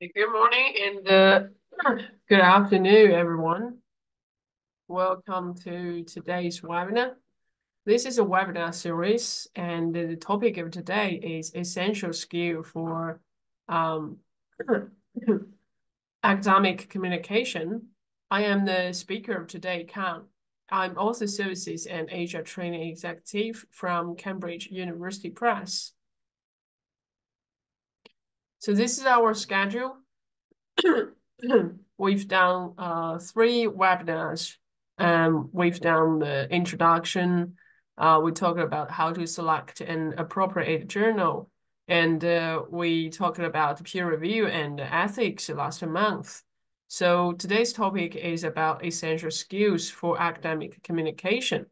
Good morning and uh, good afternoon, everyone. Welcome to today's webinar. This is a webinar series, and the topic of today is essential skill for um, academic communication. I am the speaker of today, Kang. I'm also Services and Asia Training Executive from Cambridge University Press. So this is our schedule. we've done uh, three webinars. Um, we've done the introduction. Uh, we talked about how to select an appropriate journal. And uh, we talked about peer review and ethics last month. So today's topic is about essential skills for academic communication.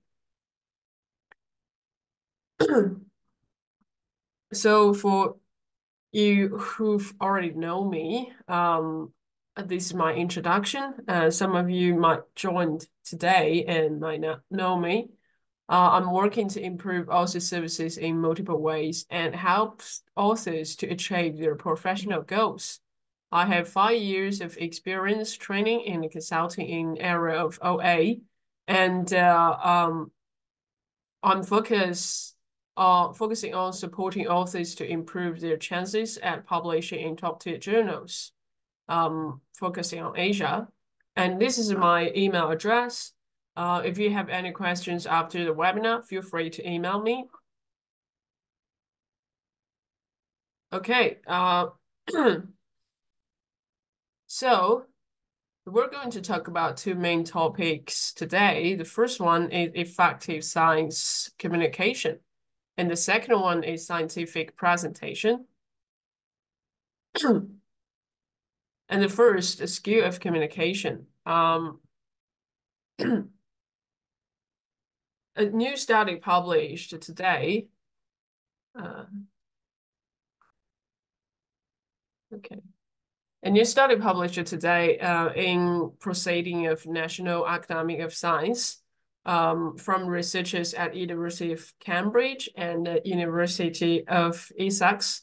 so for you who've already know me, um, this is my introduction. Uh, some of you might join today and might not know me. Uh, I'm working to improve author services in multiple ways and helps authors to achieve their professional goals. I have five years of experience training in consulting in area of OA, and uh, um, I'm focused are focusing on supporting authors to improve their chances at publishing in top-tier journals, um, focusing on Asia. And this is my email address. Uh, if you have any questions after the webinar, feel free to email me. Okay, uh, so we're going to talk about two main topics today. The first one is effective science communication. And the second one is scientific presentation. and the first, the skill of communication. Um, a new study published today. Uh, okay. A new study published today uh, in Proceeding of National Academy of Science um, from researchers at University of Cambridge and the University of Essex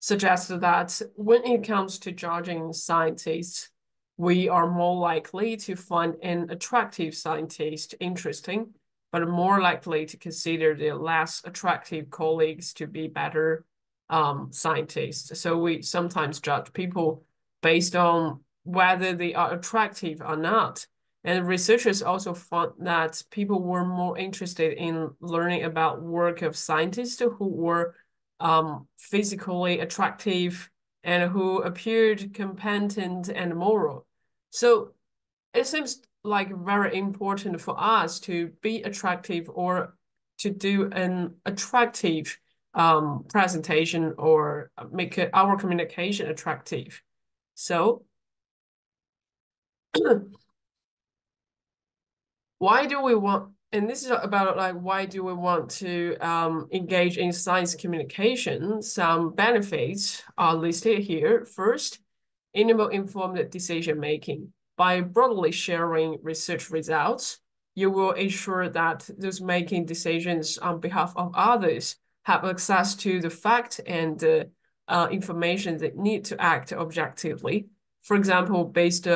suggests that when it comes to judging scientists, we are more likely to find an attractive scientist interesting, but more likely to consider the less attractive colleagues to be better um, scientists. So we sometimes judge people based on whether they are attractive or not. And researchers also found that people were more interested in learning about work of scientists who were um, physically attractive and who appeared competent and moral. So it seems like very important for us to be attractive or to do an attractive um, presentation or make our communication attractive. So why do we want and this is about like why do we want to um, engage in science communication? Some benefits are listed here. First enable informed decision making. By broadly sharing research results you will ensure that those making decisions on behalf of others have access to the fact and uh, uh, information that need to act objectively. For example based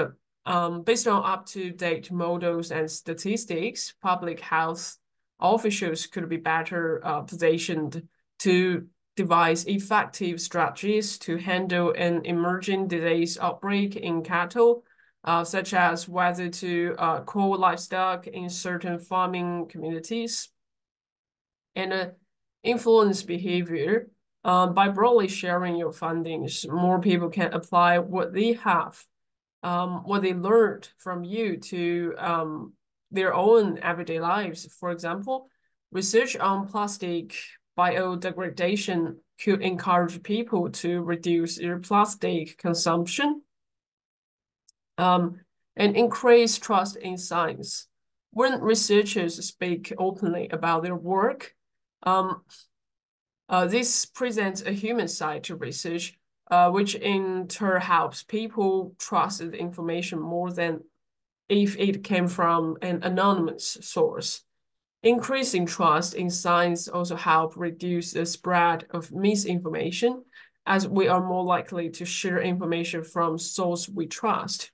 um, based on up-to-date models and statistics, public health officials could be better uh, positioned to devise effective strategies to handle an emerging disease outbreak in cattle, uh, such as whether to uh, cull livestock in certain farming communities, and uh, influence behavior. Um, by broadly sharing your findings, more people can apply what they have um, what they learned from you to um, their own everyday lives. For example, research on plastic biodegradation could encourage people to reduce their plastic consumption um, and increase trust in science. When researchers speak openly about their work, um, uh, this presents a human side to research uh, which in turn helps people trust the information more than if it came from an anonymous source. Increasing trust in science also help reduce the spread of misinformation as we are more likely to share information from source we trust.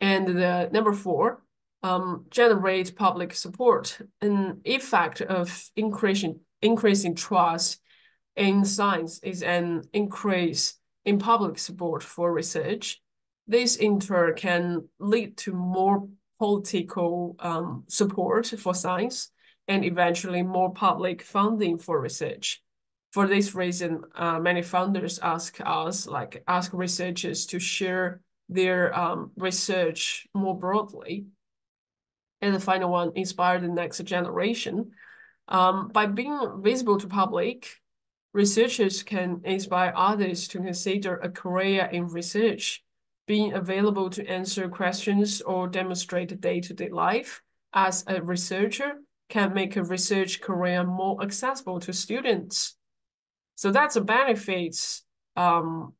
And the number four, um, generate public support. An effect of increasing increasing trust in science is an increase in public support for research. This in turn can lead to more political um, support for science and eventually more public funding for research. For this reason, uh, many funders ask us, like ask researchers to share their um, research more broadly. And the final one, inspire the next generation. Um, by being visible to public, researchers can inspire others to consider a career in research, being available to answer questions or demonstrate day-to-day -day life as a researcher can make a research career more accessible to students. So that's a benefit um,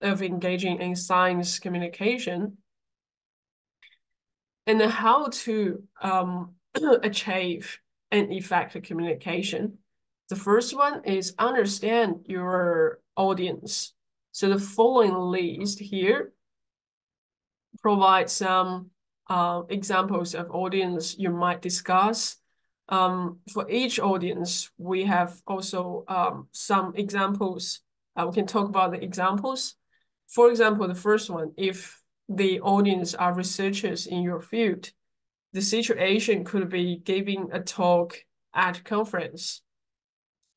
of engaging in science communication. And how to um, achieve an effective communication. The first one is understand your audience. So the following list here provides some uh, examples of audience you might discuss um, for each audience, we have also um, some examples. Uh, we can talk about the examples. For example, the first one, if the audience are researchers in your field, the situation could be giving a talk at conference.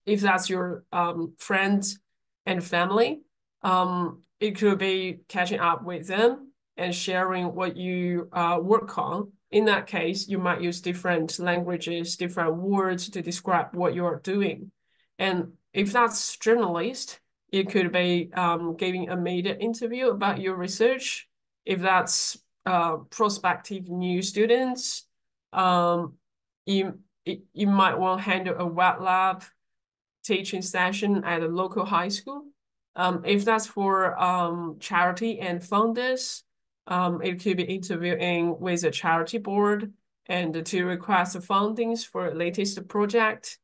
If that's your um, friends and family, um, it could be catching up with them and sharing what you uh, work on in that case, you might use different languages, different words to describe what you are doing. And if that's journalist, it could be um, giving a media interview about your research. If that's uh, prospective new students, um, you, you might want to handle a wet lab teaching session at a local high school. Um, if that's for um, charity and funders, um, it could be interviewing with a charity board and to request fundings for latest project.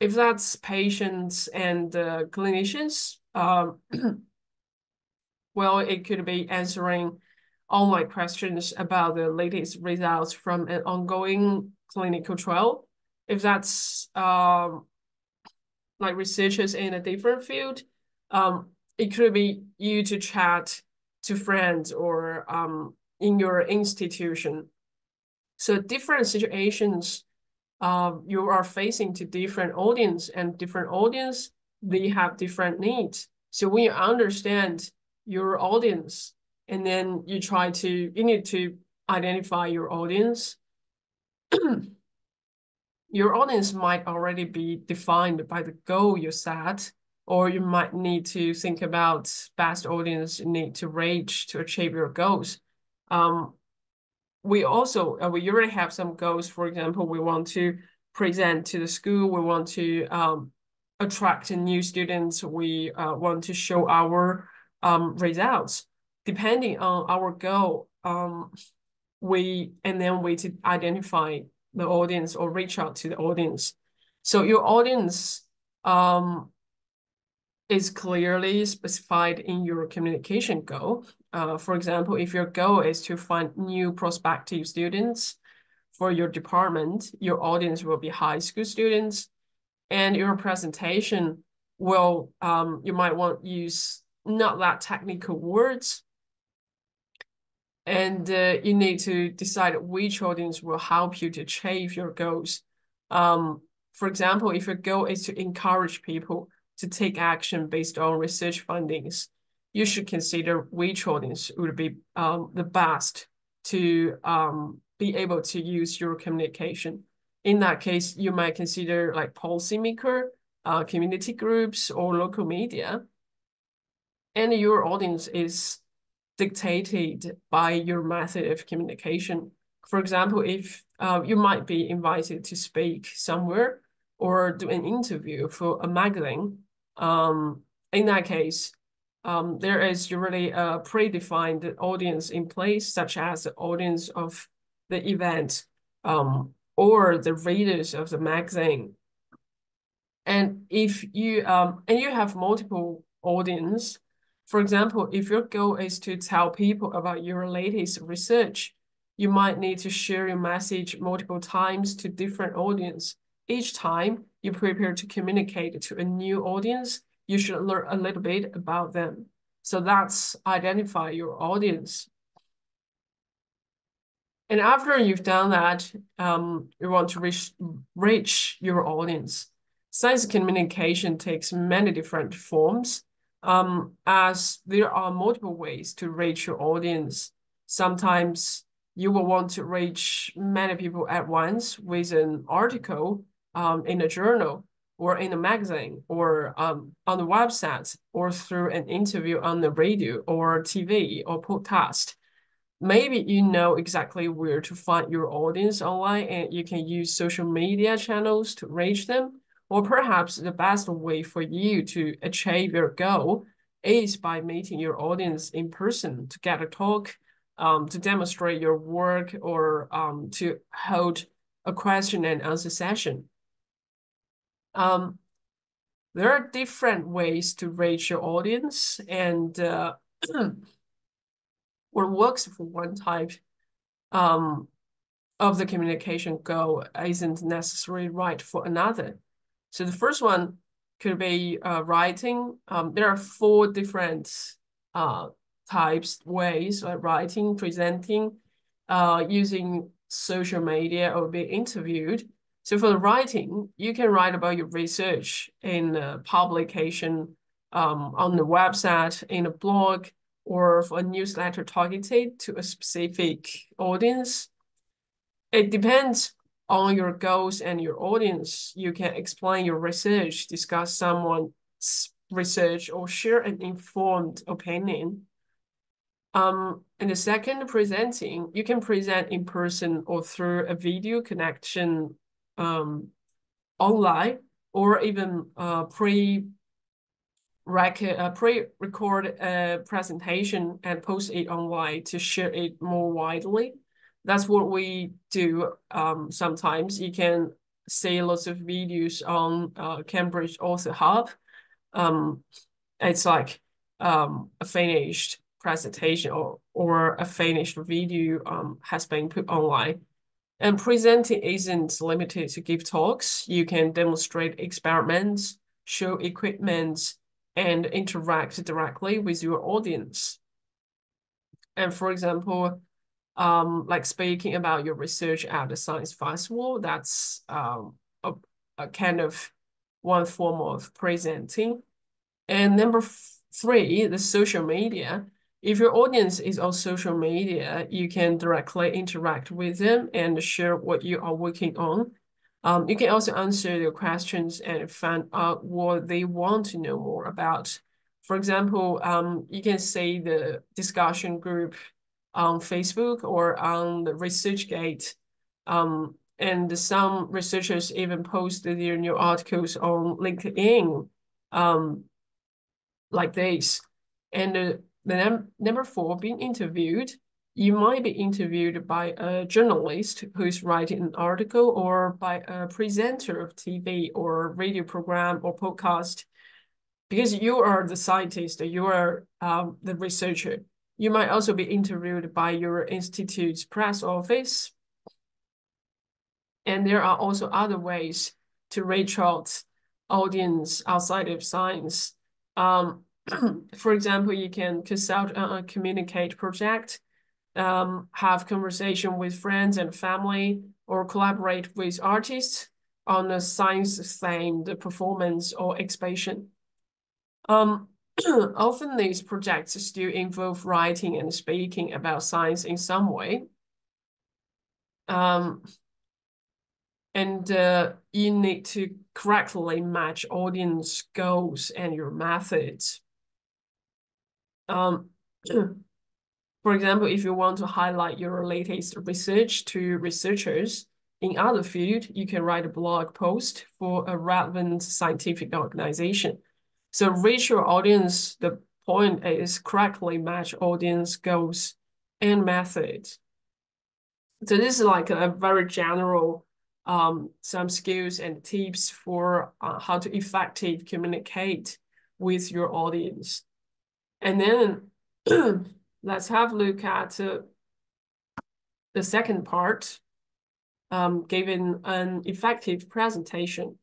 If that's patients and uh, clinicians, um, well, it could be answering all my questions about the latest results from an ongoing clinical trial. If that's um, like researchers in a different field, um, it could be you to chat to friends or um, in your institution. So different situations uh, you are facing to different audience and different audience, they have different needs. So when you understand your audience and then you try to, you need to identify your audience, your audience might already be defined by the goal you set or you might need to think about best audience you need to reach to achieve your goals. Um, we also, uh, we already have some goals. For example, we want to present to the school. We want to um, attract new students. We uh, want to show our um, results. Depending on our goal, um, we and then we to identify the audience or reach out to the audience. So your audience um, is clearly specified in your communication goal. Uh, for example, if your goal is to find new prospective students for your department, your audience will be high school students, and your presentation will, um, you might want use not that technical words, and uh, you need to decide which audience will help you to achieve your goals. Um, for example, if your goal is to encourage people to take action based on research findings, you should consider which audience would be um, the best to um, be able to use your communication. In that case, you might consider like policymaker, uh, community groups, or local media. And your audience is dictated by your method of communication. For example, if uh, you might be invited to speak somewhere or do an interview for a magazine, um, in that case, um, there is usually a predefined audience in place, such as the audience of the event um, or the readers of the magazine. And if you um and you have multiple audience, for example, if your goal is to tell people about your latest research, you might need to share your message multiple times to different audience. Each time you prepare to communicate to a new audience, you should learn a little bit about them. So that's identify your audience. And after you've done that, um, you want to reach, reach your audience. Science communication takes many different forms, um, as there are multiple ways to reach your audience. Sometimes you will want to reach many people at once with an article um, in a journal or in a magazine or um, on the website or through an interview on the radio or TV or podcast. Maybe you know exactly where to find your audience online and you can use social media channels to reach them. Or perhaps the best way for you to achieve your goal is by meeting your audience in person to get a talk, um, to demonstrate your work, or um, to hold a question and answer session. Um, there are different ways to reach your audience, and uh, what works for one type um, of the communication goal isn't necessarily right for another. So the first one could be uh, writing. Um, there are four different uh, types, ways of writing, presenting, uh, using social media or being interviewed. So for the writing, you can write about your research in a publication um, on the website, in a blog, or for a newsletter targeted to a specific audience. It depends on your goals and your audience. You can explain your research, discuss someone's research, or share an informed opinion. Um, and the second, presenting, you can present in person or through a video connection um, online or even uh, pre record uh, pre-record a presentation and post it online to share it more widely. That's what we do um, sometimes. You can see lots of videos on uh, Cambridge Author Hub. Um, it's like um, a finished presentation or, or a finished video um, has been put online. And presenting isn't limited to give talks. You can demonstrate experiments, show equipment, and interact directly with your audience. And for example, um, like speaking about your research at the science festival, that's um, a, a kind of one form of presenting. And number three, the social media. If your audience is on social media, you can directly interact with them and share what you are working on. Um, you can also answer their questions and find out what they want to know more about. For example, um, you can see the discussion group on Facebook or on the ResearchGate. Um, and some researchers even post their new articles on LinkedIn um, like this. And uh, the num number four, being interviewed you might be interviewed by a journalist who's writing an article or by a presenter of TV or radio program or podcast. Because you are the scientist, you are um, the researcher. You might also be interviewed by your institute's press office. And there are also other ways to reach out audience outside of science. Um, for example, you can consult on a communicate project um, have conversation with friends and family, or collaborate with artists on a science-themed performance or exhibition. Um, often these projects still involve writing and speaking about science in some way. Um, and uh, you need to correctly match audience goals and your methods. Um, For example, if you want to highlight your latest research to researchers in other field, you can write a blog post for a relevant scientific organization. So reach your audience, the point is correctly match audience goals and methods. So this is like a very general um, some skills and tips for uh, how to effectively communicate with your audience. And then let's have a look at uh, the second part, um, giving an effective presentation.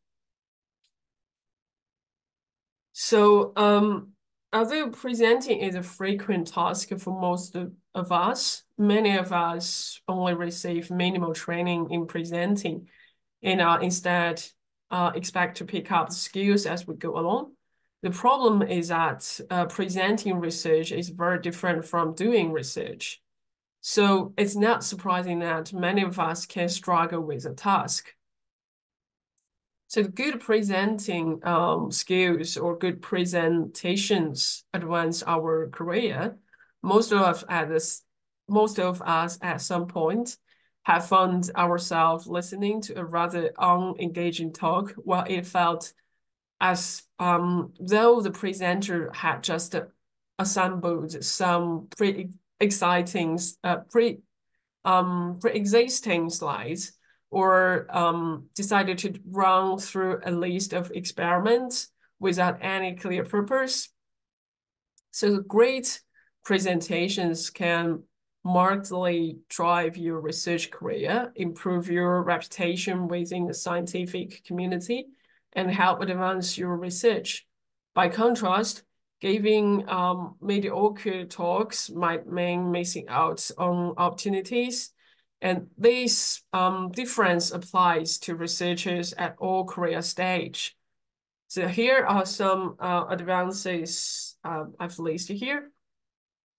So um, although presenting is a frequent task for most of, us, many of us only receive minimal training in presenting and are instead uh, expect to pick up the skills as we go along. The problem is that uh, presenting research is very different from doing research. So it's not surprising that many of us can struggle with the task. So good presenting um, skills or good presentations advance our career. Most of us most of us at some point have found ourselves listening to a rather unengaging talk while it felt as um, though the presenter had just assembled some pretty exciting, uh, pre, um, pre-existing slides or um, decided to run through a list of experiments without any clear purpose. So great presentations can markedly drive your research career, improve your reputation within the scientific community, and help advance your research. By contrast, giving um, mediocre talks might mean missing out on opportunities. And this um, difference applies to researchers at all career stage. So here are some uh, advances uh, I've listed here.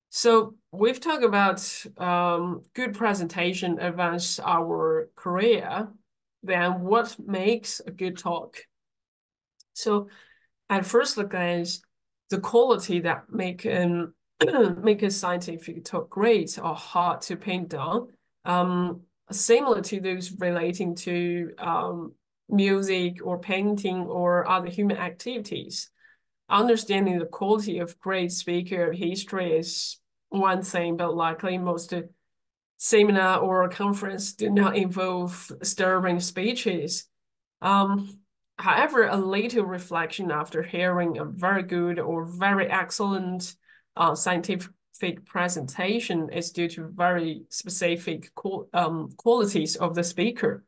So we've talked about um, good presentation advance our career. Then what makes a good talk? So at first glance, the quality that make an make a scientific talk great are hard to pin down. Um, similar to those relating to um, music or painting or other human activities. Understanding the quality of great speaker of history is one thing, but likely most seminar or conference do not involve stirring speeches. Um, however, a little reflection after hearing a very good or very excellent uh, scientific presentation is due to very specific um, qualities of the speaker.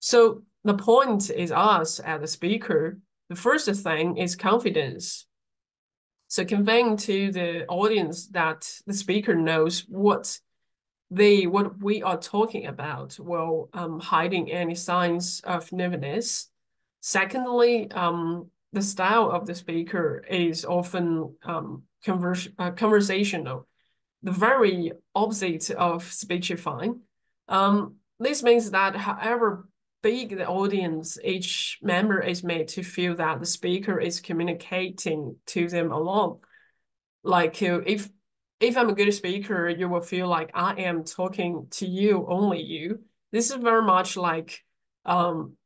So the point is us as the speaker, the first thing is confidence. So conveying to the audience that the speaker knows what they what we are talking about while um, hiding any signs of nervousness. Secondly, um, the style of the speaker is often um, converse, uh, conversational, the very opposite of speechifying. Um, this means that however big the audience, each member is made to feel that the speaker is communicating to them along. Like uh, if if I'm a good speaker, you will feel like I am talking to you, only you. This is very much like um,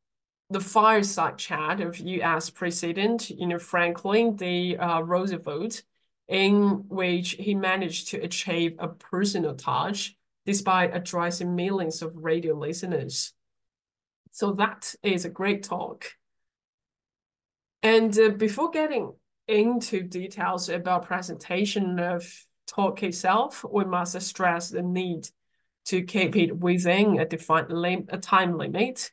the fireside chat of U.S. President, you know, Franklin D. Uh, Roosevelt, in which he managed to achieve a personal touch despite addressing millions of radio listeners. So that is a great talk. And uh, before getting into details about presentation of talk itself, we must stress the need to keep it within a defined lim a time limit.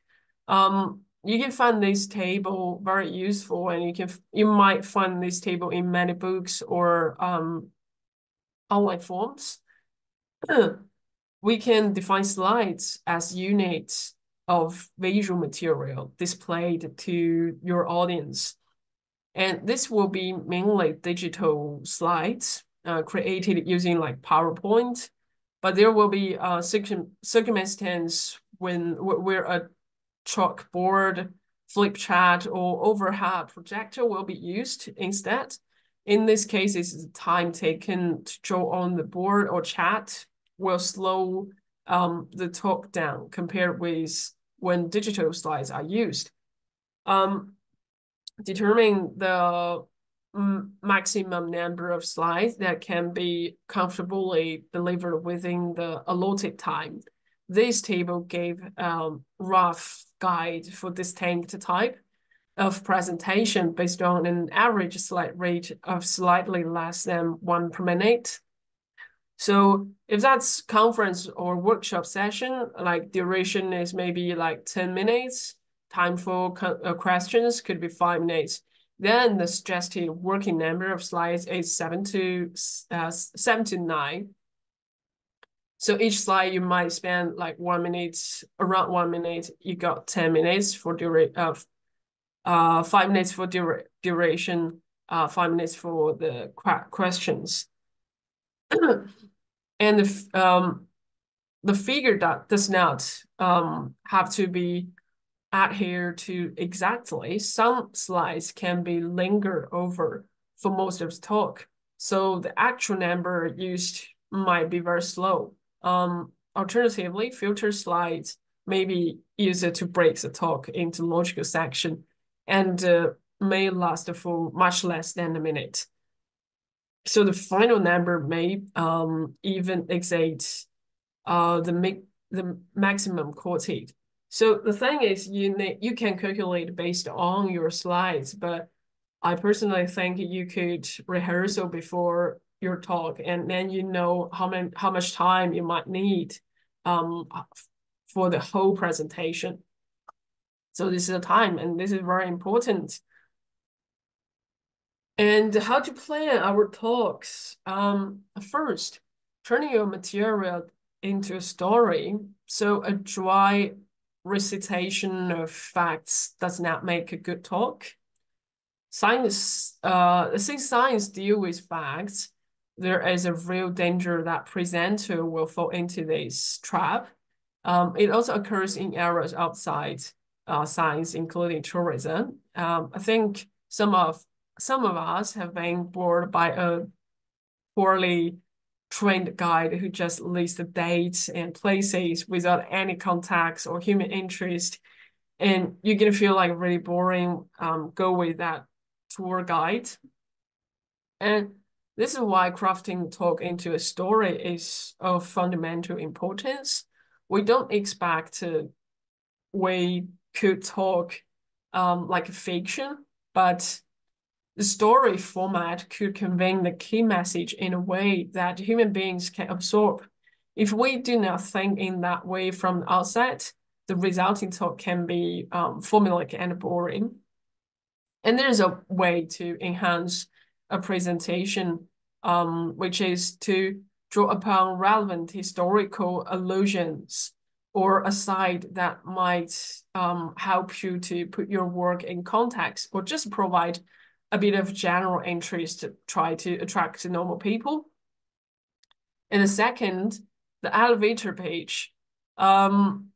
Um, you can find this table very useful, and you can you might find this table in many books or um, online forms. we can define slides as units of visual material displayed to your audience. And this will be mainly digital slides uh, created using like PowerPoint, but there will be uh, circumstance when where a chalkboard, flip chart, or overhead projector will be used instead. In this case, it's the time taken to draw on the board or chat will slow um, the talk down compared with when digital slides are used. Um, determine the maximum number of slides that can be comfortably delivered within the allotted time. this table gave um, rough guide for distinct type of presentation based on an average slide rate of slightly less than one per minute. So if that's conference or workshop session, like duration is maybe like 10 minutes, time for uh, questions could be five minutes. Then the suggested working number of slides is seven to uh, seven to nine. So each slide you might spend like one minute, around one minute. You got 10 minutes for duration of uh, five minutes for dura duration, uh, five minutes for the questions. and the, um, the figure that does not um, have to be adhered to exactly. Some slides can be lingered over for most of the talk. So the actual number used might be very slow. Um, alternatively, filter slides may be used to break the talk into logical section and uh, may last for much less than a minute. So the final number may um, even exceed uh, the, the maximum quoted. So the thing is, you you can calculate based on your slides, but I personally think you could rehearsal before your talk, and then you know how many how much time you might need um, for the whole presentation. So this is a time, and this is very important. And how to plan our talks. Um, first, turning your material into a story. So a dry recitation of facts does not make a good talk. Science, uh, since science deal with facts, there is a real danger that presenter will fall into this trap. Um, it also occurs in areas outside uh, science, including tourism. Um, I think some of some of us have been bored by a poorly trained guide who just lists the dates and places without any contacts or human interest. And you're gonna feel like really boring, um, go with that tour guide. And this is why crafting talk into a story is of fundamental importance. We don't expect we could talk um, like a fiction, but the story format could convey the key message in a way that human beings can absorb. If we do not think in that way from the outset, the resulting talk can be um, formulaic and boring. And there's a way to enhance a presentation, um, which is to draw upon relevant historical allusions or a site that might um, help you to put your work in context or just provide a bit of general interest to try to attract normal people. And the second, the elevator page. Um,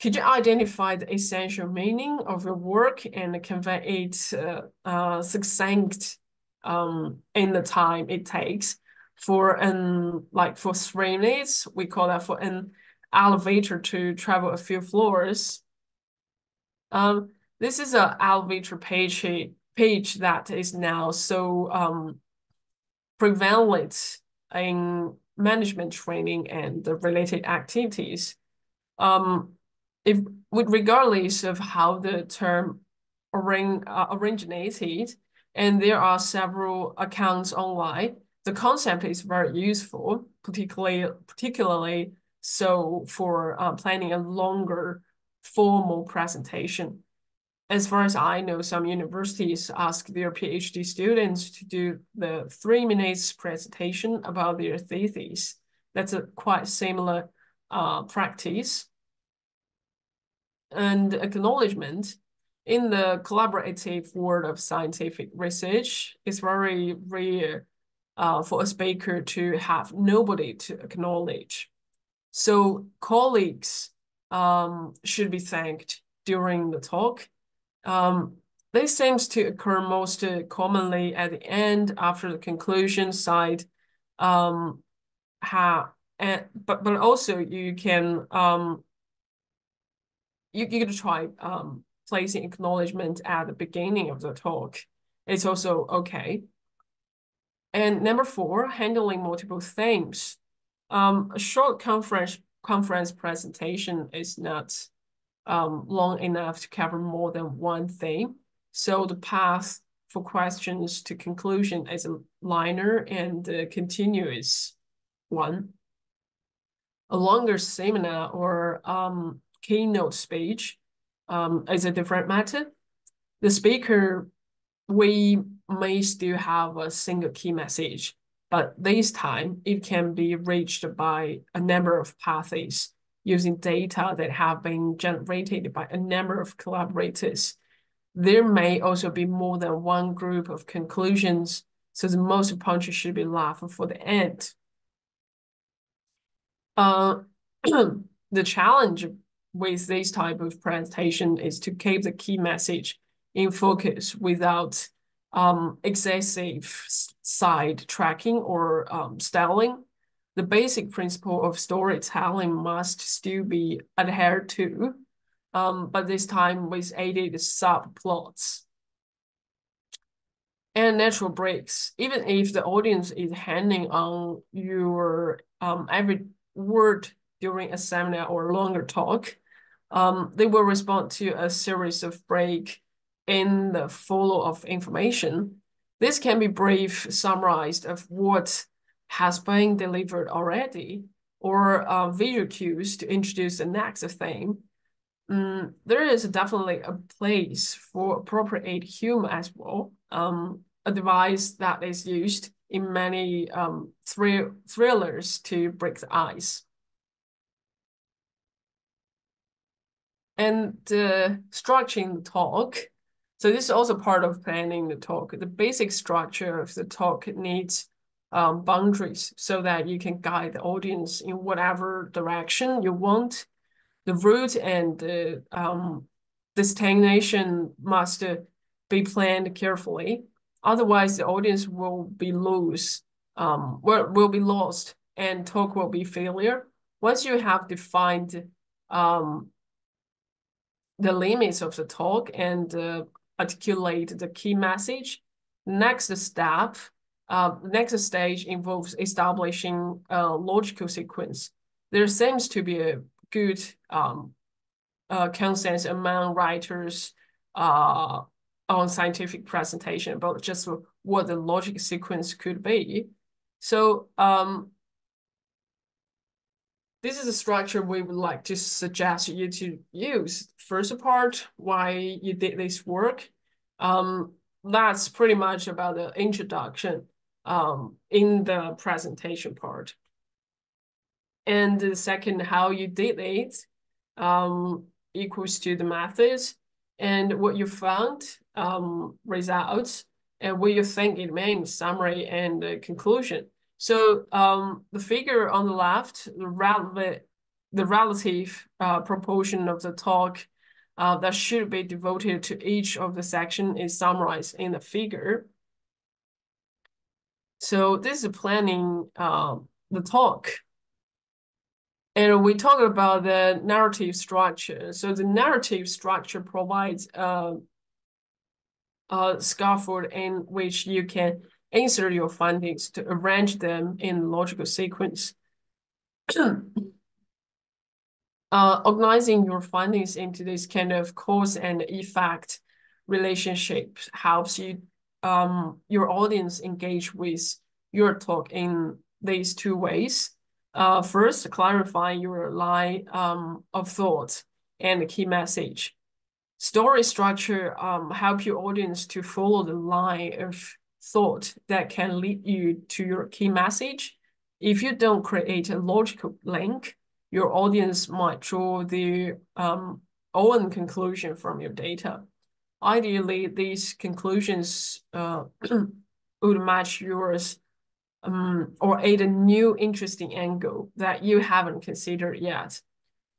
could you identify the essential meaning of your work and convey it uh, uh, succinct um, in the time it takes for an like for three minutes? We call that for an elevator to travel a few floors. Um, this is an elevator page page that is now so um, prevalent in management training and the related activities. Um, if regardless of how the term oring, uh, originated, and there are several accounts online, the concept is very useful, particularly particularly so for uh, planning a longer formal presentation as far as I know, some universities ask their PhD students to do the three minutes presentation about their thesis. That's a quite similar uh, practice. And acknowledgement in the collaborative world of scientific research, it's very rare uh, for a speaker to have nobody to acknowledge. So colleagues um, should be thanked during the talk um, this seems to occur most commonly at the end after the conclusion side. Um, how, and, but, but also you can, um, you, you can try um, placing acknowledgement at the beginning of the talk. It's also okay. And number four, handling multiple themes. Um, a short conference conference presentation is not um, long enough to cover more than one thing. So the path for questions to conclusion is a liner and a continuous one. A longer seminar or um, keynote speech um, is a different matter. The speaker, we may still have a single key message, but this time it can be reached by a number of paths using data that have been generated by a number of collaborators. There may also be more than one group of conclusions, so the most punches should be left for the end. Uh, the challenge with this type of presentation is to keep the key message in focus without um, excessive side tracking or um, styling. The basic principle of storytelling must still be adhered to, um, but this time with added subplots and natural breaks. Even if the audience is handing on your um, every word during a seminar or longer talk, um, they will respond to a series of break in the flow of information. This can be brief summarized of what has been delivered already or uh, visual cues to introduce the next theme. Mm, there is definitely a place for appropriate humor as well, um, a device that is used in many um, thrill thrillers to break the ice. And uh, structuring the talk. So this is also part of planning the talk. The basic structure of the talk needs um, boundaries so that you can guide the audience in whatever direction you want. The route and the um, destination must uh, be planned carefully. Otherwise, the audience will be lose, um, will, will be lost and talk will be failure. Once you have defined um, the limits of the talk and uh, articulate the key message, next step, uh, next stage involves establishing a logical sequence. There seems to be a good um, uh, consensus among writers uh, on scientific presentation about just what the logic sequence could be. So um, this is a structure we would like to suggest you to use. First part, why you did this work. Um, that's pretty much about the introduction um, in the presentation part. And the second, how you did it um, equals to the methods and what you found um, results and what you think it means, summary and uh, conclusion. So um, the figure on the left, the, rel the relative uh, proportion of the talk uh, that should be devoted to each of the section is summarized in the figure. So this is planning uh, the talk. And we talk about the narrative structure. So the narrative structure provides uh, a scaffold in which you can insert your findings to arrange them in logical sequence. uh, organizing your findings into this kind of cause and effect relationship helps you um, your audience engage with your talk in these two ways. Uh, first, clarify your line um, of thought and the key message. Story structure um, help your audience to follow the line of thought that can lead you to your key message. If you don't create a logical link, your audience might draw their um, own conclusion from your data. Ideally, these conclusions uh, would match yours um, or add a new interesting angle that you haven't considered yet.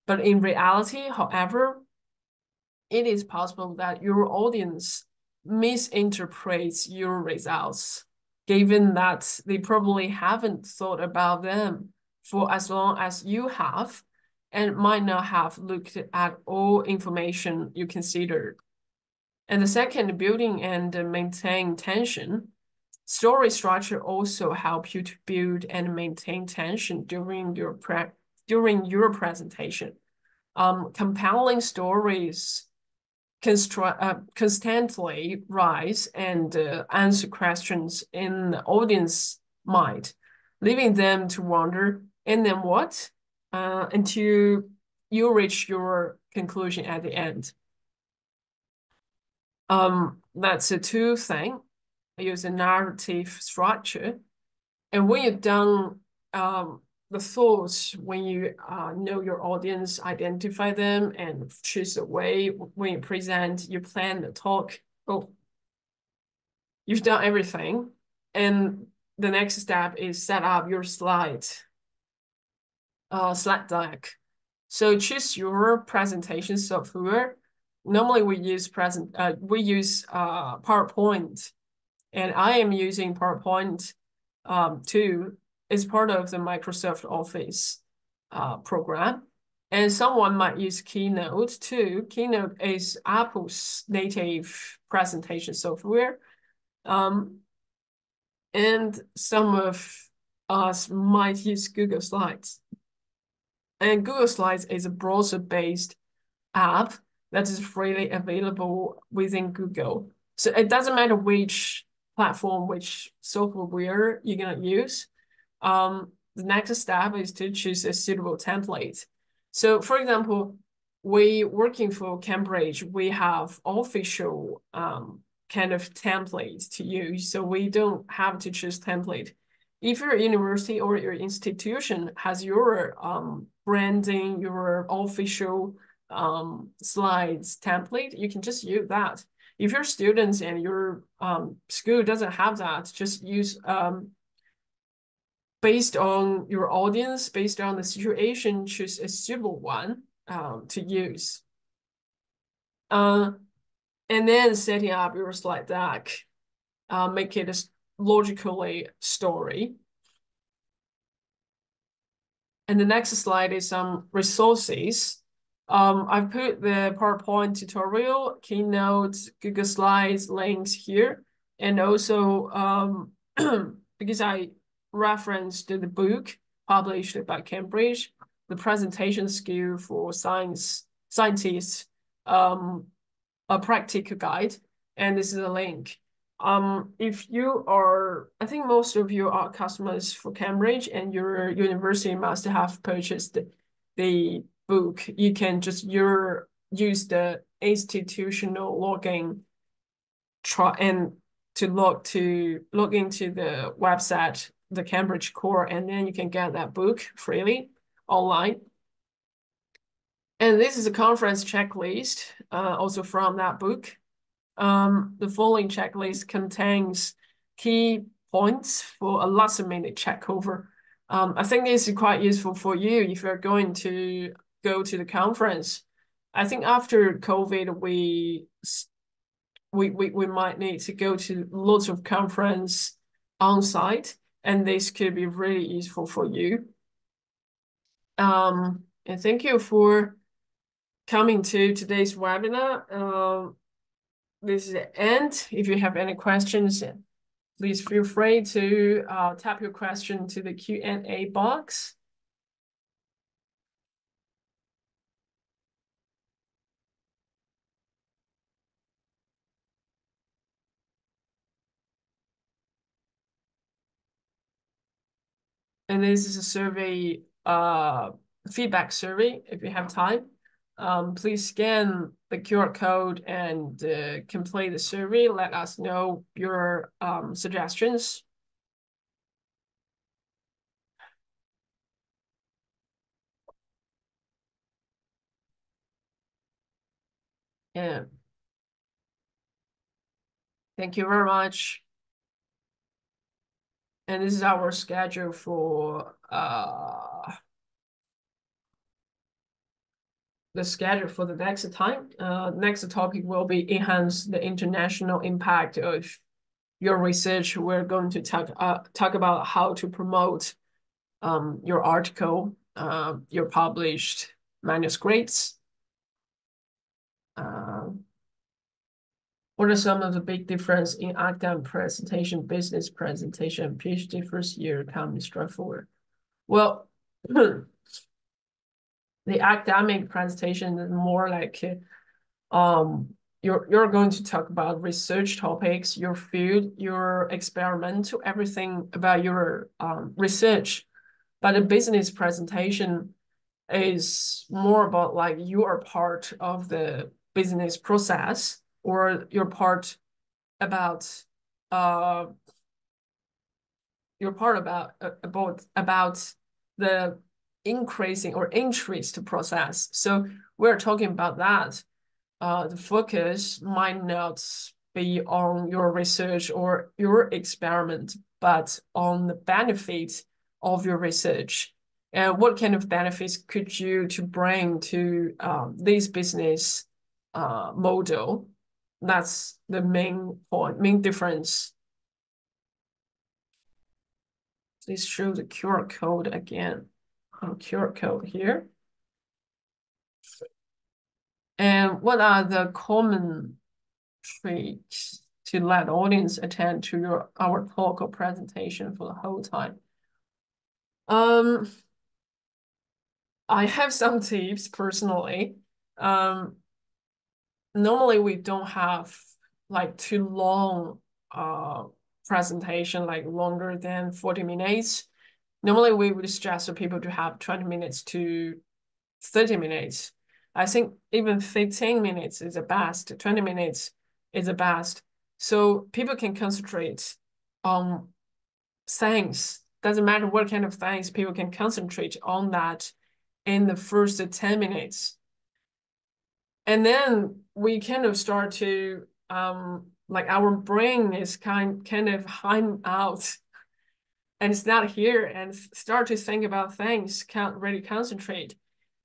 But in reality, however, it is possible that your audience misinterprets your results, given that they probably haven't thought about them for as long as you have and might not have looked at all information you considered. And the second, building and maintain tension. Story structure also help you to build and maintain tension during your pre during your presentation. Um, compelling stories uh, constantly rise and uh, answer questions in the audience mind, leaving them to wonder, and then what? Uh, until you reach your conclusion at the end. Um, that's a two thing. use a narrative structure. And when you've done um, the thoughts, when you uh, know your audience, identify them, and choose a way when you present, you plan the talk. Oh, you've done everything. And the next step is set up your slide, uh, slide deck. So choose your presentation software. Normally we use present, uh, we use uh, PowerPoint, and I am using PowerPoint um, too. It's part of the Microsoft Office uh, program. And someone might use Keynote too. Keynote is Apple's native presentation software. Um, and some of us might use Google Slides. And Google Slides is a browser-based app that is freely available within Google. So it doesn't matter which platform, which software you're gonna use. Um, the next step is to choose a suitable template. So for example, we working for Cambridge, we have official um, kind of template to use. So we don't have to choose template. If your university or your institution has your um, branding, your official um, slides template, you can just use that. If your students and your um, school doesn't have that, just use um, based on your audience, based on the situation, choose a suitable one um, to use. Uh, and then setting up your slide deck, uh, make it a logically story. And the next slide is some resources. Um, I've put the PowerPoint tutorial, Keynote, Google Slides links here. And also, um, because I referenced the book published by Cambridge, the presentation skill for science scientists, um, a practical guide, and this is a link. Um, if you are, I think most of you are customers for Cambridge and your university must have purchased the, the book. You can just your use the institutional login try and to log to log into the website, the Cambridge core, and then you can get that book freely online. And this is a conference checklist, uh, also from that book. Um, the following checklist contains key points for a last minute check over. Um, I think this is quite useful for you if you're going to go to the conference. I think after COVID, we we we, we might need to go to lots of conference on site, and this could be really useful for you. Um, and thank you for coming to today's webinar. Um, this is the end. If you have any questions, please feel free to uh, type your question to the Q&A box. And this is a survey, uh, feedback survey, if you have time um, please scan the QR code and uh, complete the survey. Let us know your um, suggestions. Yeah. Thank you very much. And this is our schedule for uh, the schedule for the next time. Uh, next topic will be enhance the international impact of your research. We're going to talk uh, talk about how to promote um, your article, uh, your published manuscripts. What are some of the big difference in academic presentation, business presentation, PhD first year coming straightforward? Well, the academic presentation is more like um you're you're going to talk about research topics, your field, your experimental, everything about your um, research. But a business presentation is more about like you are part of the business process or you're part about uh you're part about uh, about about the increasing or increased process. So we're talking about that. Uh, the focus might not be on your research or your experiment, but on the benefit of your research. And what kind of benefits could you to bring to um, this business uh, model? That's the main point, main difference. Please show the QR code again. Oh, QR code here. And what are the common traits to let audience attend to your our talk or presentation for the whole time? Um, I have some tips personally. Um, normally we don't have like too long uh presentation, like longer than 40 minutes. Normally we would suggest people to have 20 minutes to 30 minutes I think even 15 minutes is the best, 20 minutes is the best. So people can concentrate on things. Doesn't matter what kind of things, people can concentrate on that in the first 10 minutes. And then we kind of start to um like our brain is kind kind of hiding out and it's not here and start to think about things, can't really concentrate.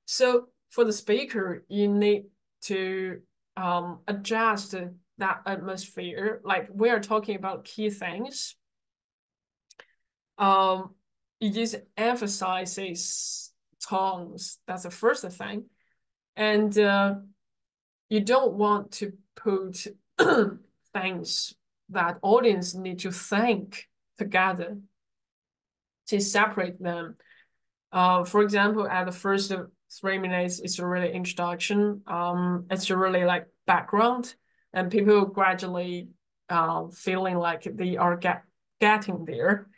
So for the speaker, you need to um, adjust that atmosphere. Like we are talking about key things. Um, you just emphasizes tones. That's the first thing. And uh, you don't want to put things that audience need to think together to separate them. Uh, for example, at the first three minutes it's a really introduction. Um, it's really like background, and people gradually uh, feeling like they are get getting there,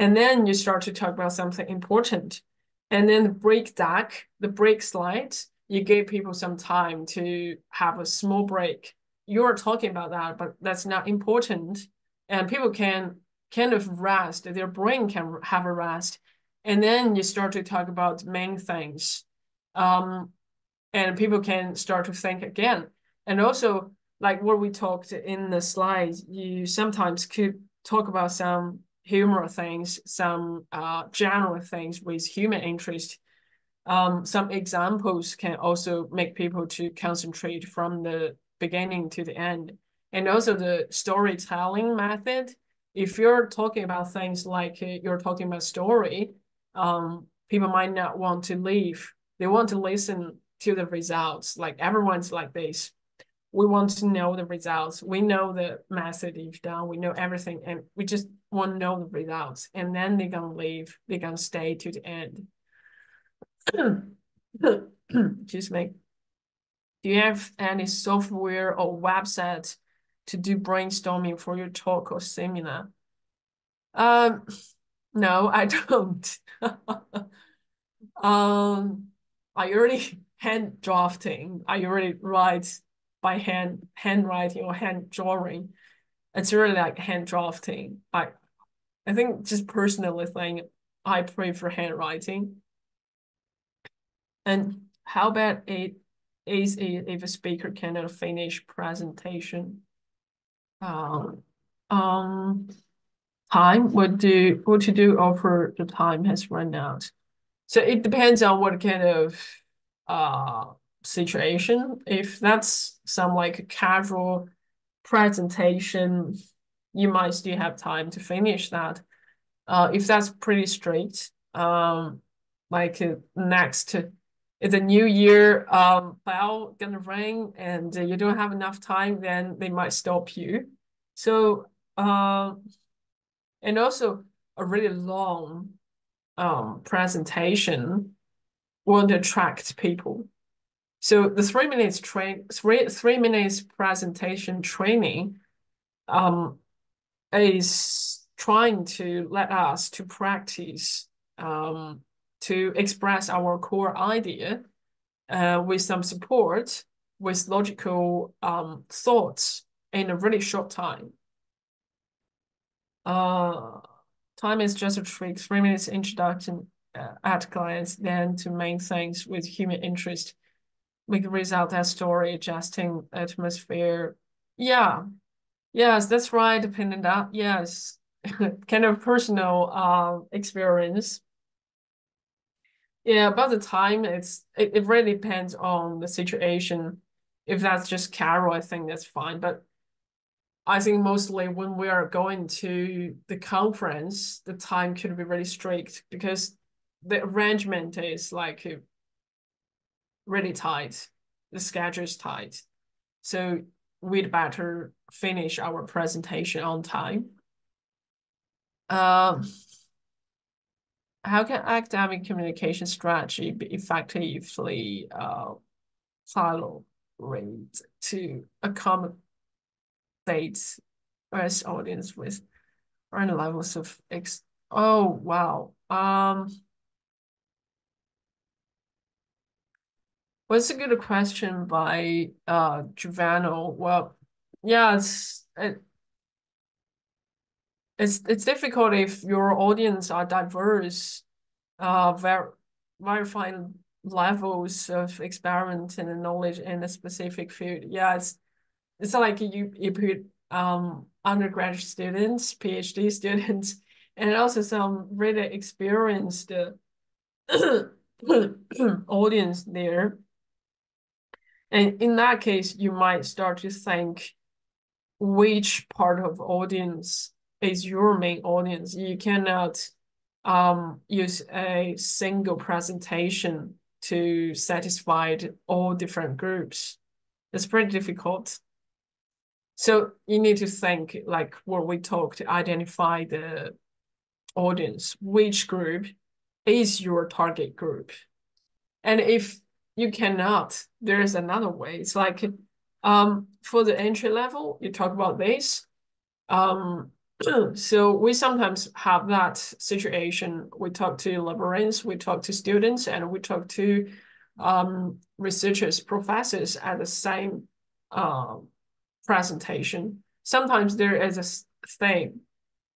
and then you start to talk about something important, and then the break deck, the break slide, you give people some time to have a small break. You're talking about that, but that's not important, and people can kind of rest. Their brain can have a rest, and then you start to talk about main things um, and people can start to think again. And also, like what we talked in the slides, you sometimes could talk about some humor things, some uh, general things with human interest. Um, some examples can also make people to concentrate from the beginning to the end. And also the storytelling method. If you're talking about things like uh, you're talking about story, um, people might not want to leave they want to listen to the results. Like everyone's like this. We want to know the results. We know the method you've done. We know everything, and we just want to know the results. And then they're gonna leave. They're gonna stay to the end. Excuse me. Do you have any software or website to do brainstorming for your talk or seminar? Um, no, I don't. um, I already hand drafting. I already write by hand, handwriting or hand drawing. It's really like hand drafting. I, I think just personally thing, I prefer handwriting. And how bad it is if a speaker cannot finish presentation? Um, um, time, what do, what to do after the time has run out? So it depends on what kind of uh situation. If that's some like casual presentation, you might still have time to finish that. Uh, if that's pretty straight, um, like uh, next it's a new year um bell gonna ring and uh, you don't have enough time, then they might stop you. So um, and also a really long um, presentation, won't attract people. So the three minutes train three three minutes presentation training um, is trying to let us to practice um, to express our core idea uh, with some support with logical um, thoughts in a really short time. Uh, time is just a trick. Three minutes introduction uh, at glance, then to main things with human interest. Make result as story, adjusting atmosphere. Yeah, yes, that's right. Dependent on yes, kind of personal uh, experience. Yeah, about the time, it's it, it really depends on the situation. If that's just Carol, I think that's fine. But I think mostly when we are going to the conference, the time could be really strict because the arrangement is like really tight. The schedule is tight. So we'd better finish our presentation on time. Um, how can academic communication strategy be effectively uh, tailored to accommodate various audience with different levels of ex oh wow um. What's a good question by uh Giovanni well yeah it's it, it's it's difficult if your audience are diverse, uh, very fine levels of experiment and knowledge in a specific field. Yeah, it's it's like you you put um undergraduate students, PhD students, and also some really experienced audience there. And in that case, you might start to think which part of audience is your main audience. You cannot um, use a single presentation to satisfy all different groups. It's pretty difficult. So you need to think like what we talked to identify the audience, which group is your target group. And if you cannot, there is another way. It's like um, for the entry level, you talk about this. Um, so we sometimes have that situation. We talk to librarians, we talk to students, and we talk to um, researchers, professors at the same uh, presentation. Sometimes there is a thing,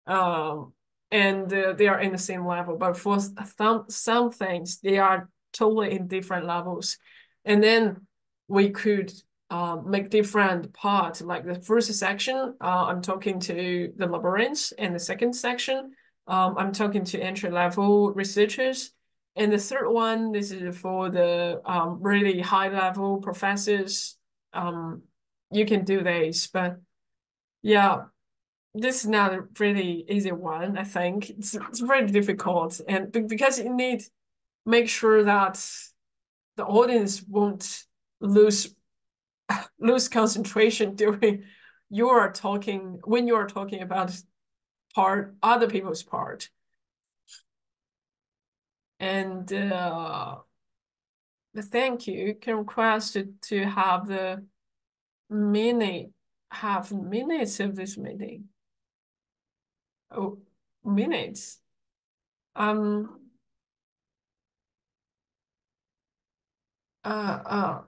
um, and uh, they are in the same level, but for some, some things, they are totally in different levels. And then we could uh, make different parts. Like the first section, uh, I'm talking to the librarians, and the second section, um, I'm talking to entry level researchers. And the third one, this is for the um, really high level professors. Um, you can do this, but yeah, this is not a really easy one. I think it's it's very difficult, and because you need make sure that the audience won't lose lose concentration during you are talking when you are talking about part other people's part. And uh, the thank you. Can request to, have the minute half minutes of this meeting oh minutes. Um uh uh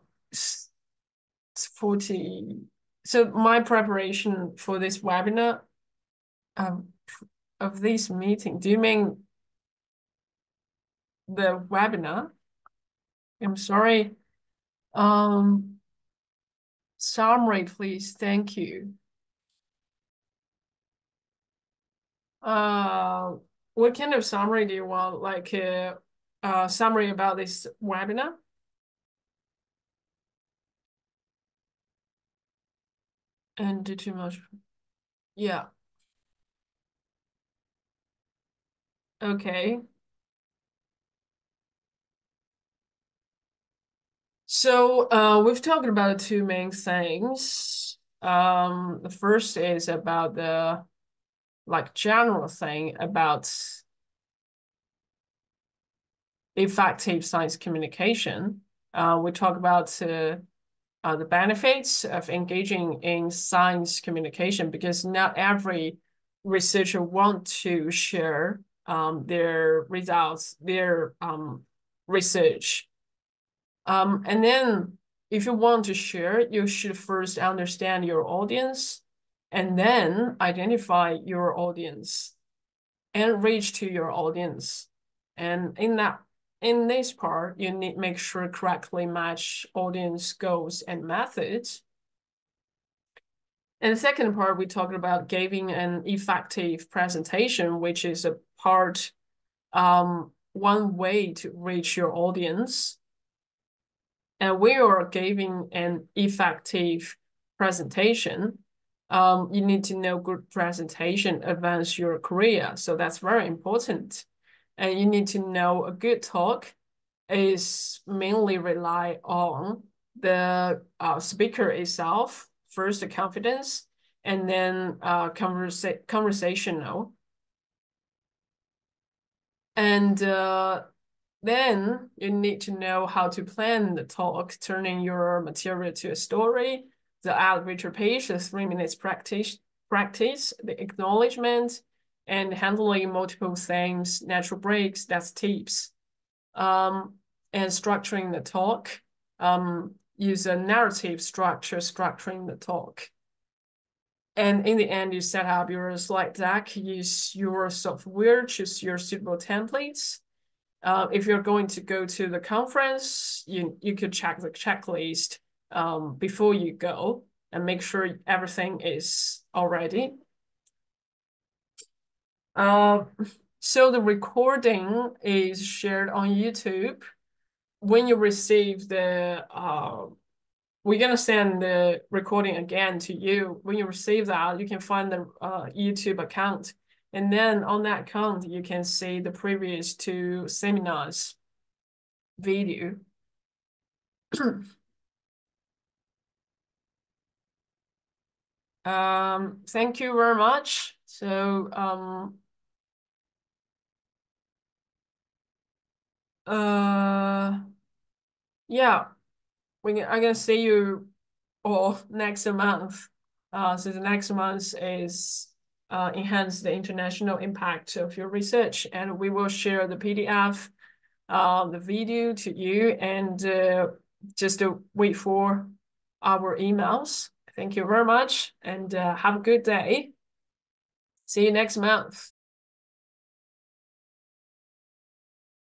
40. So my preparation for this webinar um, of this meeting, do you mean the webinar? I'm sorry. Um, summary, please. Thank you. Uh, what kind of summary do you want? Like a, a summary about this webinar? And do too much. Yeah. Okay. So uh, we've talked about two main things. Um, the first is about the like general thing about effective science communication. Uh, we talk about uh, uh, the benefits of engaging in science communication because not every researcher want to share um, their results, their um, research. Um, and then if you want to share, you should first understand your audience and then identify your audience and reach to your audience. And in that in this part, you need to make sure correctly match audience goals and methods. And the second part, we talked about giving an effective presentation, which is a part, um, one way to reach your audience. And we are giving an effective presentation. Um, you need to know good presentation advance your career. So that's very important and you need to know a good talk is mainly rely on the uh, speaker itself, first the confidence, and then uh, conversa conversational. And uh, then you need to know how to plan the talk, turning your material to a story, the elevator pitch, the three minutes practice, practice, the acknowledgement, and handling multiple things, natural breaks, that's tips. Um, and structuring the talk, um, use a narrative structure, structuring the talk. And in the end, you set up your slide deck, use your software, choose your suitable templates. Uh, if you're going to go to the conference, you, you could check the checklist um, before you go and make sure everything is already. Uh, so the recording is shared on YouTube. When you receive the, uh, we're gonna send the recording again to you. When you receive that, you can find the uh, YouTube account. And then on that account, you can see the previous two seminars video. um, thank you very much. So um, Uh, yeah, we I'm gonna see you all next month. Uh, so the next month is uh, enhance the international impact of your research, and we will share the PDF, uh, the video to you, and uh, just to wait for our emails. Thank you very much, and uh, have a good day. See you next month.